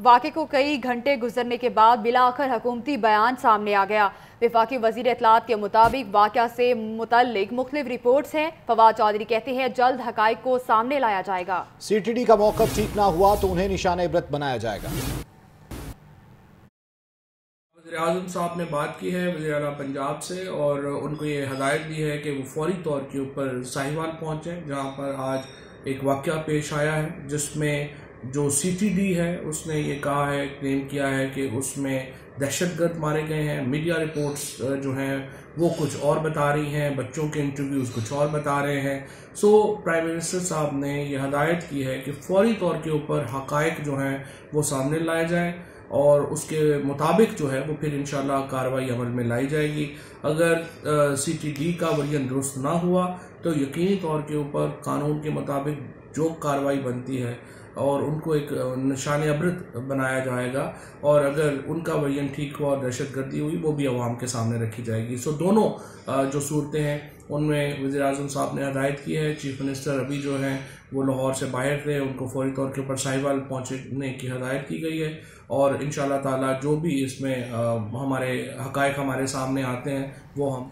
वाक़े को कई घंटे गुजरने के बाद बिलाखर हुकूमती बयान सामने आ गया। विफाकी वज़ीर इतलात के मुताबिक वाक़ से मुतलिक मुख्तलिफ़ रिपोर्ट्स हैं। फवाद चौधरी कहते हैं जल्द हक को सामने लाया जाएगा। सी टी डी का मौकफ ठीक ना हुआ तो उन्हें निशान इबरत बनाया जाएगा। आज़म साहब ने बात की है वजी अला पंजाब से और उनको ये हदायत दी है कि वो फौरी तौर के ऊपर साहिवाल पहुँचें जहाँ पर आज एक वाक़ पेश आया है जिसमें जो सी टी डी है, उसने ये कहा है क्लेम किया है कि उसमें दहशतगर्द मारे गए हैं। मीडिया रिपोर्ट्स जो हैं, वो कुछ और बता रही हैं। बच्चों के इंटरव्यूज़ कुछ और बता रहे हैं। सो प्राइम मिनिस्टर साहब ने ये हदायत की है कि फौरी तौर के ऊपर हकायक जो हैं, वो सामने लाए जाएँ और उसके मुताबिक जो है, वो फिर इन कार्रवाई अमल में लाई जाएगी। अगर सी टी डी का वर्जन दुरुस्त ना हुआ तो यकीनी तौर के ऊपर कानून के मुताबिक जो कार्रवाई बनती है और उनको एक निशान अबरत बनाया जाएगा और अगर उनका वर्जन ठीक हुआ और दहशत गर्दी हुई, वो भी आवाम के सामने रखी जाएगी। सो दोनों जो सूरतें हैं, उनमें वजी अजम साहब ने हदायत की है, चीफ मिनिस्टर अभी जो हैं, वो लाहौर से बाहर थे, उनको फौरी तौर के ऊपर साहिवाल पहुँचने की हदायत की गई है और इन ताला जो भी इसमें हमारे, हकायक हमारे सामने आते हैं, वो हम